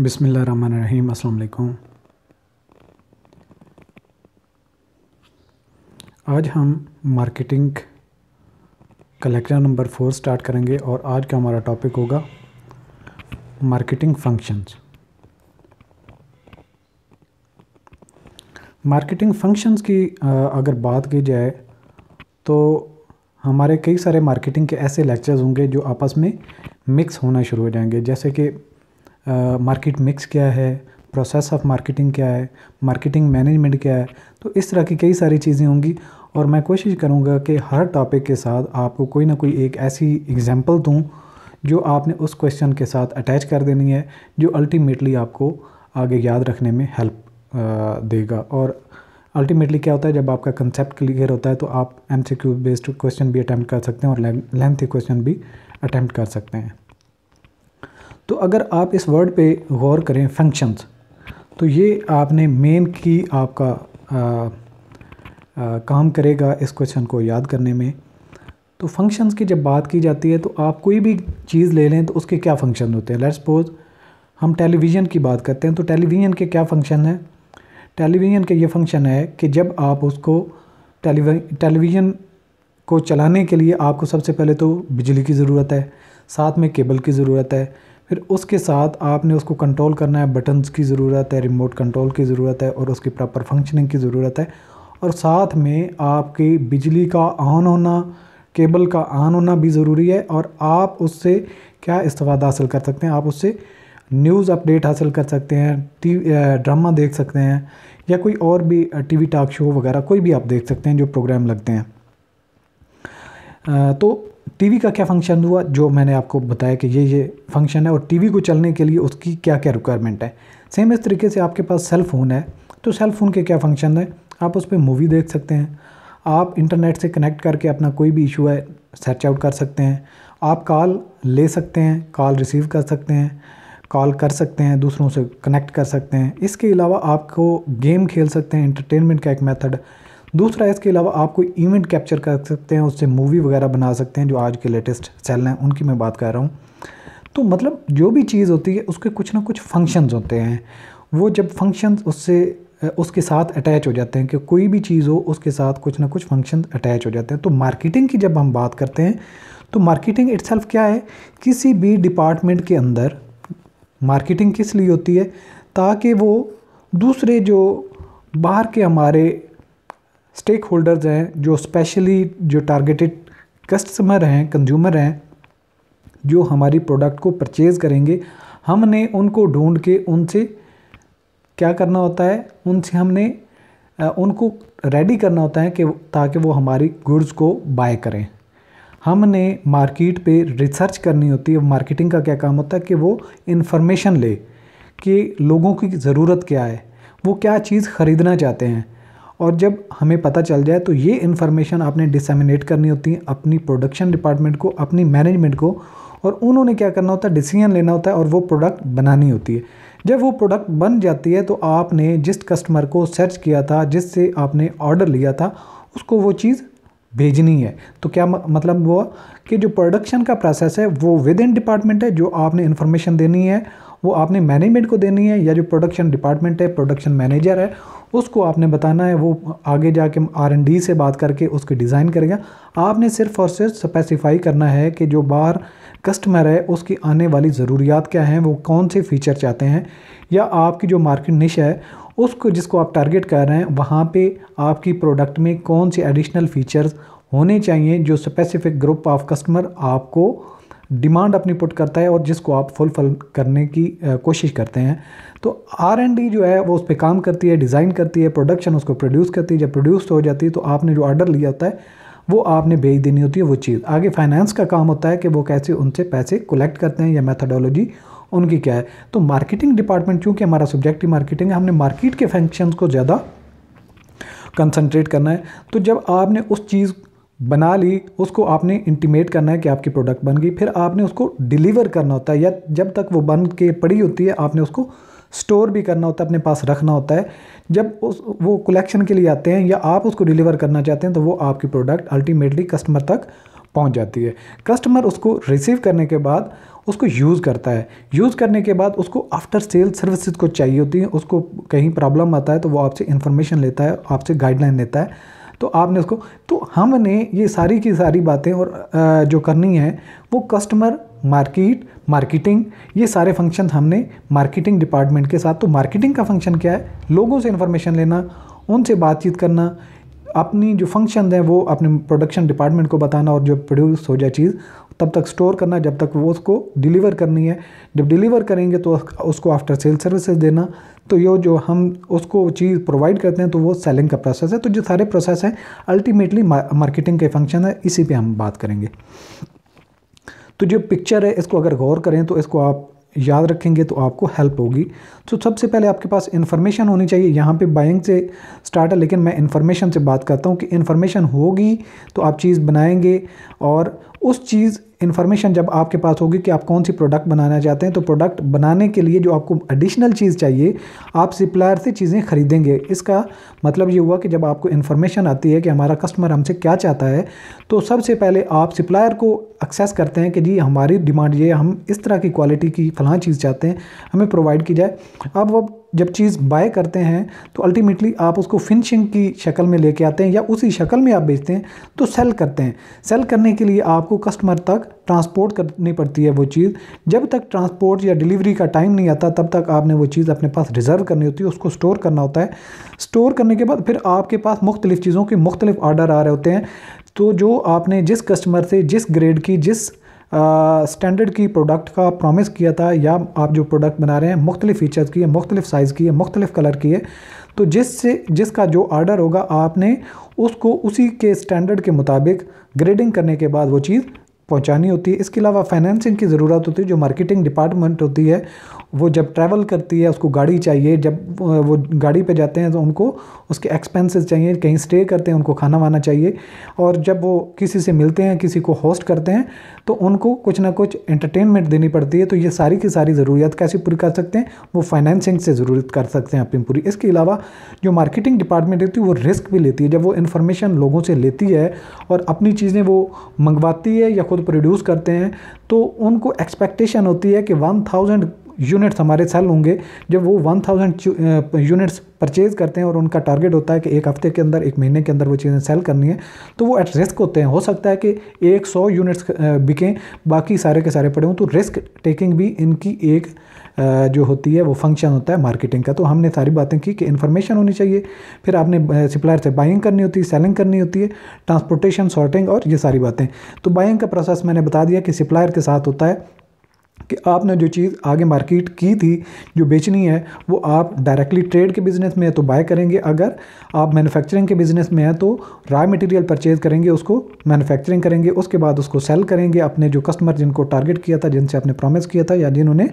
बिसमीम अल्लाम आज हम मार्केटिंग का लेक्चर नंबर फोर स्टार्ट करेंगे और आज का हमारा टॉपिक होगा मार्केटिंग फ़ंक्शंस। मार्केटिंग फ़ंक्शंस की अगर बात की जाए तो हमारे कई सारे मार्केटिंग के ऐसे लेक्चर्स होंगे जो आपस में मिक्स होना शुरू हो जाएँगे। जैसे कि मार्केट मिक्स क्या है? प्रोसेस ऑफ़ मार्केटिंग क्या है? मार्केटिंग मैनेजमेंट क्या है? तो इस तरह की कई सारी चीज़ें होंगी और मैं कोशिश करूँगा कि हर टॉपिक के साथ आपको कोई ना कोई एक ऐसी एग्ज़ाम्पल दूँ जो आपने उस क्वेश्चन के साथ अटैच कर देनी है, जो अल्टीमेटली आपको आगे याद रखने में हेल्प देगा। और अल्टीमेटली क्या होता है? जब आपका कंसेप्ट क्लियर होता है तो आप M C Q based question भी अटैम्प्ट कर सकते हैं और लेंथी क्वेश्चन भी अटैम्प्ट कर सकते हैं। तो अगर आप इस वर्ड पे गौर करें फ़ंक्शंस तो ये आपने मेन की आपका आ, आ, काम करेगा इस क्वेश्चन को याद करने में। तो फ़ंक्शंस की जब बात की जाती है तो आप कोई भी चीज़ ले लें तो उसके क्या फ़ंक्शन होते हैं? लेट्स सपोज़ हम टेलीविज़न की बात करते हैं तो टेलीविज़न के क्या फ़ंक्शन है? टेलीविज़न के ये फ़ंक्शन है कि जब आप उसको टेलीविज़न को चलाने के लिए आपको सबसे पहले तो बिजली की ज़रूरत है साथ में केबल की ज़रूरत है फिर उसके साथ आपने उसको कंट्रोल करना है बटन्स की ज़रूरत है रिमोट कंट्रोल की ज़रूरत है और उसकी प्रॉपर फंक्शनिंग की ज़रूरत है। और साथ में आपकी बिजली का ऑन होना केबल का ऑन होना भी ज़रूरी है और आप उससे क्या इस्तेफाद हासिल कर सकते हैं? आप उससे न्यूज़ अपडेट हासिल कर सकते हैं, टी ड्रामा देख सकते हैं या कोई और भी टीवी टॉक शो वगैरह कोई भी आप देख सकते हैं जो प्रोग्राम लगते हैं। तो टीवी का क्या फ़ंक्शन हुआ, जो मैंने आपको बताया कि ये ये फ़ंक्शन है और टीवी को चलने के लिए उसकी क्या क्या रिक्वायरमेंट है। सेम इस तरीके से आपके पास सेल फ़ोन है तो सेल फ़ोन के क्या फ़ंक्शन है, आप उस पर मूवी देख सकते हैं। आप इंटरनेट से कनेक्ट करके अपना कोई भी इशू है सर्च आउट कर सकते हैं। आप कॉल ले सकते हैं कॉल रिसीव कर सकते हैं कॉल कर सकते हैं, दूसरों से कनेक्ट कर सकते हैं। इसके अलावा आपको गेम खेल सकते हैं इंटरटेनमेंट का एक मेथड दूसरा, इसके अलावा आप कोई इवेंट कैप्चर कर सकते हैं, उससे मूवी वगैरह बना सकते हैं, जो आज के लेटेस्ट सेल हैं, उनकी मैं बात कर रहा हूँ। तो मतलब जो भी चीज़ होती है, उसके कुछ ना कुछ फ़ंक्शंस होते हैं। वो जब फ़ंक्शंस उससे उसके साथ अटैच हो जाते हैं, कि कोई भी चीज़ हो, उसके साथ कुछ ना कुछ फ़ंक्शन अटैच हो जाते हैं। तो मार्केटिंग की जब हम बात करते हैं तो मार्केटिंग इट्सल्फ क्या है? किसी भी डिपार्टमेंट के अंदर मार्केटिंग किस लिए होती है? ताकि वो दूसरे जो बाहर के हमारे स्टेक होल्डर्स हैं, जो स्पेशली जो टारगेटेड कस्टमर हैं कंज्यूमर हैं, जो हमारी प्रोडक्ट को परचेज़ करेंगे, हमने उनको ढूंढ के उनसे क्या करना होता है? उनसे हमने उनको रेडी करना होता है कि ताकि वो हमारी गुड्स को बाय करें। हमने मार्केट पे रिसर्च करनी होती है मार्केटिंग का क्या काम होता है कि वो इन्फॉर्मेशन ले कि लोगों की ज़रूरत क्या है, वो क्या चीज़ ख़रीदना चाहते हैं। और जब हमें पता चल जाए तो ये इन्फॉर्मेशन आपने डिसमिनेट करनी होती है अपनी प्रोडक्शन डिपार्टमेंट को, अपनी मैनेजमेंट को, और उन्होंने क्या करना होता है डिसीज़न लेना होता है और वो प्रोडक्ट बनानी होती है। जब वो प्रोडक्ट बन जाती है तो आपने जिस कस्टमर को सर्च किया था, जिससे आपने ऑर्डर लिया था, उसको वो चीज़ भेजनी है। तो क्या मतलब वो कि जो प्रोडक्शन का प्रोसेस है, वो विद इन डिपार्टमेंट है, जो आपने इन्फॉर्मेशन देनी है, वो आपने मैनेजमेंट को देनी है, या जो प्रोडक्शन डिपार्टमेंट है प्रोडक्शन मैनेजर है उसको आपने बताना है, वो आगे जाके आर एन डी से बात करके उसकी डिज़ाइन करेगा। आपने सिर्फ़ और सिर्फ़ स्पेसिफाई करना है कि जो बाहर कस्टमर है, उसकी आने वाली ज़रूरियात क्या हैं, वो कौन से फ़ीचर चाहते हैं, या आपकी जो मार्केट निश है, उसको जिसको आप टारगेट कर रहे हैं, वहाँ पे आपकी प्रोडक्ट में कौन से एडिशनल फ़ीचर्स होने चाहिए, जो स्पेसिफिक ग्रुप ऑफ़ कस्टमर आपको डिमांड अपनी पुट करता है और जिसको आप फुलफिल करने की कोशिश करते हैं। तो आर एंड डी जो है, वो उस पर काम करती है, डिज़ाइन करती है, प्रोडक्शन उसको प्रोड्यूस करती है। जब प्रोड्यूस हो जाती है तो आपने जो ऑर्डर लिया होता है, वो आपने भेज देनी होती है वो चीज़। आगे फाइनेंस का काम होता है कि वो कैसे उनसे पैसे कलेक्ट करते हैं या मैथडोलॉजी उनकी क्या है। तो मार्केटिंग डिपार्टमेंट, चूँकि हमारा सब्जेक्ट ही मार्केटिंग है, हमने मार्केट के फ़ंक्शंस को ज़्यादा कंसनट्रेट करना है। तो जब आपने उस चीज़ बना ली, उसको आपने इंटीमेट करना है कि आपकी प्रोडक्ट बन गई, फिर आपने उसको डिलीवर करना होता है, या जब तक वो बन के पड़ी होती है, आपने उसको स्टोर भी करना होता है, अपने पास रखना होता है। जब उस, वो कलेक्शन के लिए आते हैं, या आप उसको डिलीवर करना चाहते हैं तो वो आपकी प्रोडक्ट अल्टीमेटली कस्टमर तक पहुँच जाती है। कस्टमर उसको रिसीव करने के बाद उसको यूज़ करता है। यूज़ करने के बाद उसको आफ्टर सेल सर्विसेज़ को चाहिए होती है, उसको कहीं प्रॉब्लम आता है तो वो आपसे इन्फॉर्मेशन लेता है, आपसे गाइडलाइन लेता है। तो आपने उसको तो हमने ये सारी की सारी बातें और जो करनी है, वो कस्टमर मार्केट मार्केटिंग ये सारे फ़ंक्शन हमने मार्केटिंग डिपार्टमेंट के साथ तो मार्केटिंग का फ़ंक्शन क्या है? लोगों से इन्फॉर्मेशन लेना, उनसे बातचीत करना, अपनी जो फ़ंक्शन हैं वो अपने प्रोडक्शन डिपार्टमेंट को बताना और जो प्रोड्यूस हो जाए चीज़ तब तक स्टोर करना, जब तक वो उसको डिलीवर करनी है। जब डिलीवर करेंगे तो उसको आफ्टर सेल सर्विसेज़ देना। तो ये जो हम उसको चीज़ प्रोवाइड करते हैं तो वो सेलिंग का प्रोसेस है। तो जो सारे प्रोसेस हैं अल्टीमेटली मार्केटिंग के फ़ंक्शन है, इसी पे हम बात करेंगे। तो जो पिक्चर है, इसको अगर गौर करें तो इसको आप याद रखेंगे तो आपको हेल्प होगी। तो सबसे पहले आपके पास इन्फॉर्मेशन होनी चाहिए। यहाँ पे बाइंग से स्टार्ट है, लेकिन मैं इन्फॉर्मेशन से बात करता हूँ कि इन्फॉर्मेशन होगी तो आप चीज़ बनाएँगे और उस चीज़ इन्फॉर्मेशन जब आपके पास होगी कि आप कौन सी प्रोडक्ट बनाना चाहते हैं तो प्रोडक्ट बनाने के लिए जो आपको एडिशनल चीज़ चाहिए, आप सप्लायर से चीज़ें खरीदेंगे। इसका मतलब ये हुआ कि जब आपको इन्फॉर्मेशन आती है कि हमारा कस्टमर हमसे क्या चाहता है तो सबसे पहले आप सप्लायर को एक्सेस करते हैं कि जी, हमारी डिमांड ये हम इस तरह की क्वालिटी की फ़लाँ चीज़ चाहते हैं, हमें प्रोवाइड की जाए। अब वो जब चीज़ बाय करते हैं तो अल्टीमेटली आप उसको फिनिशिंग की शक्ल में लेके आते हैं या उसी शक्ल में आप बेचते हैं तो सेल करते हैं। सेल करने के लिए आपको कस्टमर तक ट्रांसपोर्ट करनी पड़ती है वो चीज़। जब तक ट्रांसपोर्ट या डिलीवरी का टाइम नहीं आता, तब तक आपने वो चीज़ अपने पास रिज़र्व करनी होती है, उसको स्टोर करना होता है। स्टोर करने के बाद फिर आपके पास मुख्तलिफ़ चीज़ों के मुख्तलिफ़ आर्डर आ रहे होते हैं। तो जो आपने जिस कस्टमर से, जिस ग्रेड की, जिस स्टैंडर्ड की प्रोडक्ट का प्रॉमिस किया था या आप जो प्रोडक्ट बना रहे हैं, मुख्तलिफ़ फ़ीचर्स की है, मुख्तलिफ़ साइज़ की है, मुख्तलिफ़ कलर की है तो जिससे, जिसका जो आर्डर होगा आपने उसको उसी के स्टैंडर्ड के मुताबिक ग्रेडिंग करने के बाद वो चीज़ पहुँचानी होती है। इसके अलावा फाइनेंसिंग की ज़रूरत होती है, जो मार्केटिंग डिपार्टमेंट होती है वो जब ट्रैवल करती है, उसको गाड़ी चाहिए, जब वो गाड़ी पे जाते हैं तो उनको उसके एक्सपेंसेस चाहिए, कहीं स्टे करते हैं, उनको खाना वाना चाहिए और जब वो किसी से मिलते हैं, किसी को होस्ट करते हैं तो उनको कुछ ना कुछ एंटरटेनमेंट देनी पड़ती है। तो ये सारी की सारी ज़रूरियात कैसे पूरी कर सकते हैं? वो फाइनेंसिंग से ज़रूरत कर सकते हैं अपनी पूरी। इसके अलावा जो मार्केटिंग डिपार्टमेंट होती है, वो रिस्क भी लेती है। जब वो इन्फॉर्मेशन लोगों से लेती है और अपनी चीज़ें वो मंगवाती है या खुद प्रोड्यूस करते हैं तो उनको एक्सपेक्टेशन होती है कि वन थाउज़ेंड यूनिट्स हमारे सेल होंगे, जब वो वन थाउज़ेंड यूनिट्स परचेज़ करते हैं और उनका टारगेट होता है कि एक हफ़्ते के अंदर, एक महीने के अंदर वो चीज़ें सेल करनी है तो वो एट रिस्क होते हैं। हो सकता है कि एक सौ यूनिट्स बिकें, बाकी सारे के सारे पड़े हों तो रिस्क टेकिंग भी इनकी एक जो होती है, वो फ़ंक्शन होता है मार्केटिंग का। तो हमने सारी बातें की कि इन्फॉर्मेशन होनी चाहिए, फिर आपने सप्लायर से बाइंग करनी होती है सेलिंग करनी होती है ट्रांसपोर्टेशन सॉर्टिंग और ये सारी बातें। तो बाइंग का प्रोसेस मैंने बता दिया कि सप्लायर के साथ होता है कि आपने जो चीज़ आगे मार्केट की थी, जो बेचनी है, वो आप डायरेक्टली ट्रेड के बिज़नेस में है तो बाय करेंगे। अगर आप मैन्युफैक्चरिंग के बिज़नेस में है तो रॉ मटेरियल परचेज़ करेंगे, उसको मैन्युफैक्चरिंग करेंगे, उसके बाद उसको सेल करेंगे। अपने जो कस्टमर जिनको टारगेट किया था, जिनसे आपने प्रॉमिस किया था, या जिन्होंने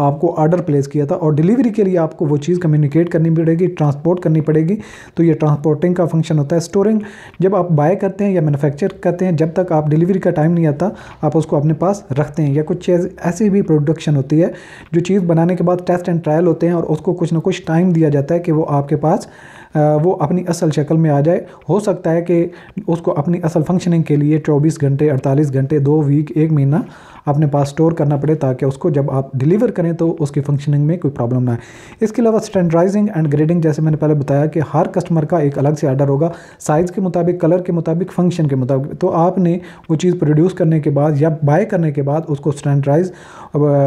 आपको ऑर्डर प्लेस किया था और डिलीवरी के लिए आपको वो चीज़ कम्युनिकेट करनी पड़ेगी ट्रांसपोर्ट करनी पड़ेगी। तो ये ट्रांसपोर्टिंग का फ़ंक्शन होता है स्टोरिंग जब आप बाय करते हैं या मैनुफैक्चर करते हैं, जब तक आप डिलीवरी का टाइम नहीं आता, आप उसको अपने पास रखते हैं। या कुछ ऐसी भी प्रोडक्शन होती है, जो चीज़ बनाने के बाद टेस्ट एंड ट्रायल होते हैं और उसको कुछ ना कुछ टाइम दिया जाता है कि वो आपके पास वो अपनी असल शक्ल में आ जाए। हो सकता है कि उसको अपनी असल फंक्शनिंग के लिए 24 घंटे 48 घंटे, दो वीक एक महीना अपने पास स्टोर करना पड़े ताकि उसको जब आप डिलीवर करें तो उसकी फंक्शनिंग में कोई प्रॉब्लम ना आए। इसके अलावा स्टैंडर्डाइजिंग एंड ग्रेडिंग जैसे मैंने पहले बताया कि हर कस्टमर का एक अलग से आर्डर होगा। साइज़ के मुताबिक कलर के मुताबिक फ़ंक्शन के मुताबिक। तो आपने वो चीज़ प्रोड्यूस करने के बाद या बाय करने के बाद उसको स्टैंडर्डाइज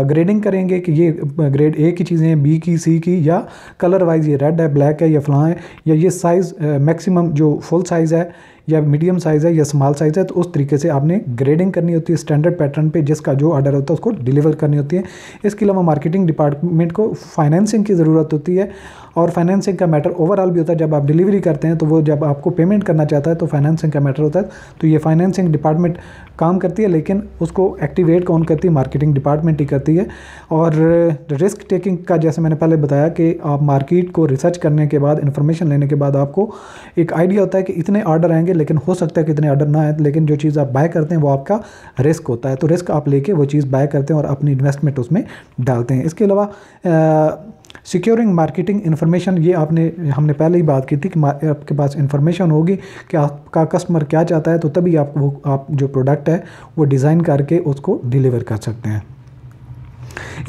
ग्रेडिंग करेंगे कि ये ग्रेड ए की चीज़ें बी की सी की या कलर वाइज ये रेड है ब्लैक है या फलां है। या ये साइज़ मैक्सिमम जो फुल साइज़ है या मीडियम साइज़ है या स्मॉल साइज़ है तो उस तरीके से आपने ग्रेडिंग करनी होती है स्टैंडर्ड पैटर्न पे जिसका जो ऑर्डर होता है उसको डिलीवर करनी होती है। इसके अलावा मार्केटिंग डिपार्टमेंट को फाइनेंसिंग की ज़रूरत होती है और फाइनेंसिंग का मैटर ओवरऑल भी होता है। जब आप डिलीवरी करते हैं तो वो जब आपको पेमेंट करना चाहता है तो फाइनेंसिंग का मैटर होता है। तो ये फाइनेंसिंग डिपार्टमेंट काम करती है, लेकिन उसको एक्टिवेट कौन करती है? मार्केटिंग डिपार्टमेंट ही करती है। और रिस्क टेकिंग का जैसे मैंने पहले बताया कि आप मार्केट को रिसर्च करने के बाद इन्फॉर्मेशन लेने के बाद आपको एक आइडिया होता है कि इतने ऑर्डर आएँगे लेकिन हो सकता है कितने ऑर्डर ना आए, लेकिन जो चीज़ आप बाय करते हैं, वो आपका रिस्क होता है। तो रिस्क आप लेके वो चीज़ बाय करते हैं और अपनी इन्वेस्टमेंट उसमें डालते हैं। इसके अलावा सिक्योरिंग मार्केटिंग इन्फॉर्मेशन ये आपने, हमने पहले ही बात की थी कि आपके पास इन्फॉर्मेशन होगी कि आपका कस्टमर क्या चाहता है तो तभी आप वो, आप जो प्रोडक्ट है, वो डिज़ाइन करके उसको डिलीवर कर सकते हैं।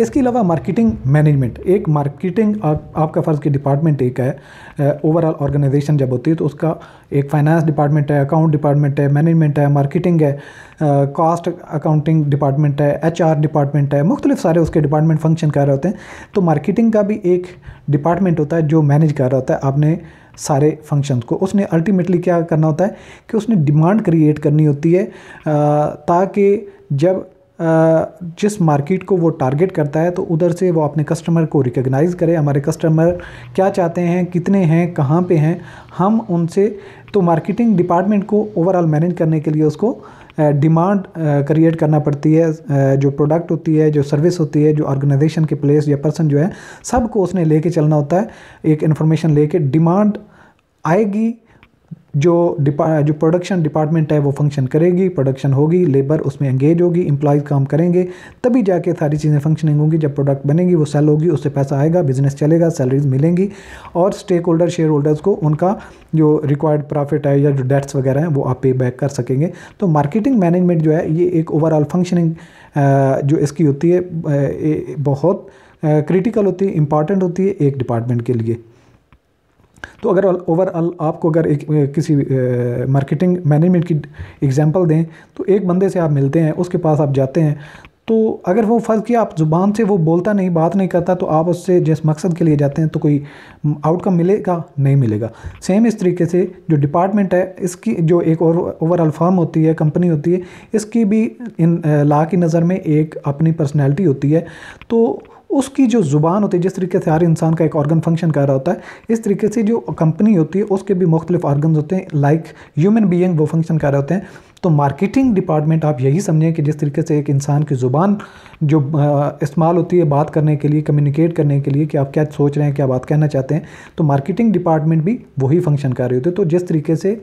इसके अलावा मार्केटिंग मैनेजमेंट एक मार्केटिंग आप, आपका फ़र्ज़ की डिपार्टमेंट एक है ओवरऑल ऑर्गेनाइजेशन जब होती है तो उसका एक फाइनेंस डिपार्टमेंट है अकाउंट डिपार्टमेंट है मैनेजमेंट है मार्केटिंग है कॉस्ट अकाउंटिंग डिपार्टमेंट है एचआर डिपार्टमेंट है मुख्तलिफ़ सारे उसके डिपार्टमेंट फ़ंक्शन कर रहे होते हैं। तो मार्केटिंग का भी एक डिपार्टमेंट होता है जो मैनेज कर रहा होता है आपने सारे फ़ंक्शंस को। उसने अल्टीमेटली क्या करना होता है कि उसने डिमांड क्रिएट करनी होती है ताकि जब जिस मार्केट को वो टारगेट करता है तो उधर से वो अपने कस्टमर को रिकग्नाइज़ करे, हमारे कस्टमर क्या चाहते हैं, कितने हैं, कहाँ पे हैं, हम उनसे तो मार्केटिंग डिपार्टमेंट को ओवरऑल मैनेज करने के लिए उसको डिमांड क्रिएट करना पड़ती है जो प्रोडक्ट होती है, जो सर्विस होती है, जो ऑर्गेनाइजेशन के प्लेस या पर्सन जो है, सबको उसने लेके चलना होता है, एक इन्फॉर्मेशन लेके डिमांड आएगी जो डिपा जो प्रोडक्शन डिपार्टमेंट है, वो फ़ंक्शन करेगी प्रोडक्शन होगी लेबर उसमें एंगेज होगी एम्प्लॉयज़ काम करेंगे, तभी जाके सारी चीज़ें फंक्शनिंग होंगी। जब प्रोडक्ट बनेगी, वो सेल होगी, उससे पैसा आएगा बिज़नेस चलेगा सैलरीज मिलेंगी और स्टेक होल्डर शेयर होल्डर्स को उनका जो रिक्वायर्ड प्रॉफिट है या जो डेट्स वगैरह हैं, वो आप पे बैक कर सकेंगे। तो मार्केटिंग मैनेजमेंट जो है, ये एक ओवरऑल फंक्शनिंग जो इसकी होती है बहुत क्रिटिकल होती है इंपॉर्टेंट होती है एक डिपार्टमेंट के लिए। तो अगर ओवरऑल आपको अगर एक किसी मार्केटिंग मैनेजमेंट की एग्जांपल दें तो एक बंदे से आप मिलते हैं, उसके पास आप जाते हैं तो अगर वो फ़र्ज़ किया आप ज़ुबान से वो बोलता नहीं, बात नहीं करता तो आप उससे जिस मकसद के लिए जाते हैं तो कोई आउटकम मिलेगा, नहीं मिलेगा। सेम इस तरीके से जो डिपार्टमेंट है, इसकी जो एक और ओवरऑल फर्म होती है कंपनी होती है, इसकी भी इन ला की नज़र में एक अपनी पर्सनैलिटी होती है। तो उसकी जो ज़ुबान होती है, जिस तरीके से हर इंसान का एक ऑर्गन फ़ंक्शन कर रहा होता है, इस तरीके से जो कंपनी होती है, उसके भी मुख्तलिफ़ ऑर्गन होते हैं लाइक ह्यूमन बीइंग वो फ़ंक्शन कर रहे होते हैं। तो मार्केटिंग डिपार्टमेंट आप यही समझें कि जिस तरीके से एक इंसान की ज़ुबान जो इस्तेमाल होती है बात करने के लिए कम्युनिकेट करने के लिए कि आप क्या सोच रहे हैं, क्या बात कहना चाहते हैं तो मार्केटिंग डिपार्टमेंट भी वही फ़ंक्शन कर रही होती है। तो जिस तरीके से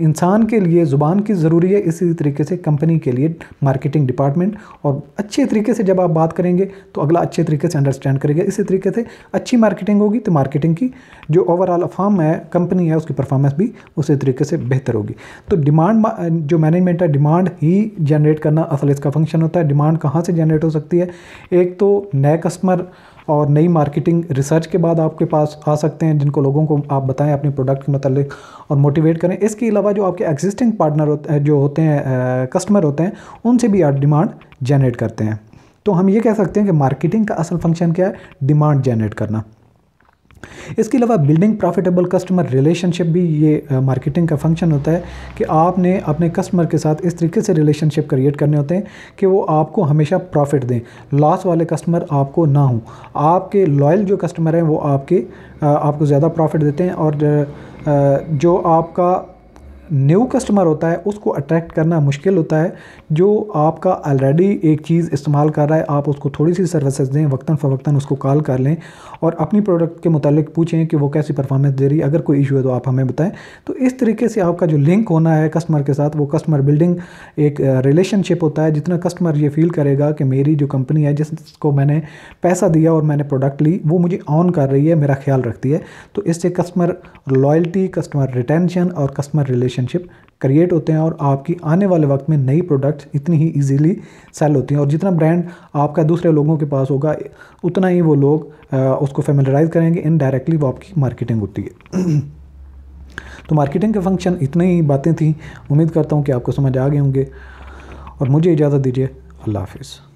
इंसान के लिए ज़ुबान की ज़रूरी है, इसी तरीके से कंपनी के लिए मार्केटिंग डिपार्टमेंट और अच्छे तरीके से जब आप बात करेंगे तो अगला अच्छे तरीके से अंडरस्टैंड करेगा। इसी तरीके से अच्छी मार्केटिंग होगी तो मार्केटिंग की जो ओवरऑल फॉर्म है कंपनी है, उसकी परफॉर्मेंस भी उसी तरीके से बेहतर होगी। तो डिमांड जो मैनेजमेंट है डिमांड ही जनरेट करना असल इसका फ़ंक्शन होता है। डिमांड कहाँ से जनरेट हो सकती है? एक तो नए कस्टमर और नई मार्केटिंग रिसर्च के बाद आपके पास आ सकते हैं, जिनको लोगों को आप बताएँ अपने प्रोडक्ट के मतलब और मोटिवेट करें। इसके अलावा जो आपके एग्जिस्टिंग पार्टनर होते हैं, जो होते हैं कस्टमर होते हैं, उनसे भी आप डिमांड जनरेट करते हैं। तो हम ये कह सकते हैं कि मार्केटिंग का असल फ़ंक्शन क्या है? डिमांड जनरेट करना। इसके अलावा बिल्डिंग प्रॉफिटेबल कस्टमर रिलेशनशिप भी ये मार्केटिंग का फ़ंक्शन होता है कि आपने अपने कस्टमर के साथ इस तरीके से रिलेशनशिप क्रिएट करने होते हैं कि वो आपको हमेशा प्रॉफिट दें। लॉस वाले कस्टमर आपको ना हों। आपके लॉयल जो कस्टमर हैं वो आपके आपको ज़्यादा प्रॉफिट देते हैं और जो आपका न्यू कस्टमर होता है, उसको अट्रैक्ट करना मुश्किल होता है। जो आपका ऑलरेडी एक चीज़ इस्तेमाल कर रहा है, आप उसको थोड़ी सी सर्विसेज़ दें वक्ता फ़वक्ता उसको कॉल कर लें और अपनी प्रोडक्ट के मुतालिक पूछें कि वो कैसी परफॉर्मेंस दे रही है। अगर कोई इशू है तो आप हमें बताएँ। तो इस तरीके से आपका जो लिंक होना है कस्टमर के साथ, वो कस्टमर बिल्डिंग एक रिलेशनशिप होता है, जितना कस्टमर ये फील करेगा कि मेरी जो कंपनी है, जिसको मैंने पैसा दिया और मैंने प्रोडक्ट ली, वो मुझे ऑन कर रही है, मेरा ख्याल रखती है। तो इससे कस्टमर लॉयल्टी कस्टमर रिटेंशन और कस्टमर रिलेशनशिप क्रिएट होते हैं और आपकी आने वाले वक्त में नई प्रोडक्ट्स इतनी ही इजीली सेल होती हैं। और जितना ब्रांड आपका दूसरे लोगों के पास होगा, उतना ही वो लोग उसको फेमिलराइज करेंगे इनडायरेक्टली वो आपकी मार्केटिंग होती है। तो मार्केटिंग के फ़ंक्शन इतनी ही बातें थी। उम्मीद करता हूँ कि आपको समझ आ गए होंगे। और मुझे इजाज़त दीजिए। अल्लाह हाफिज़।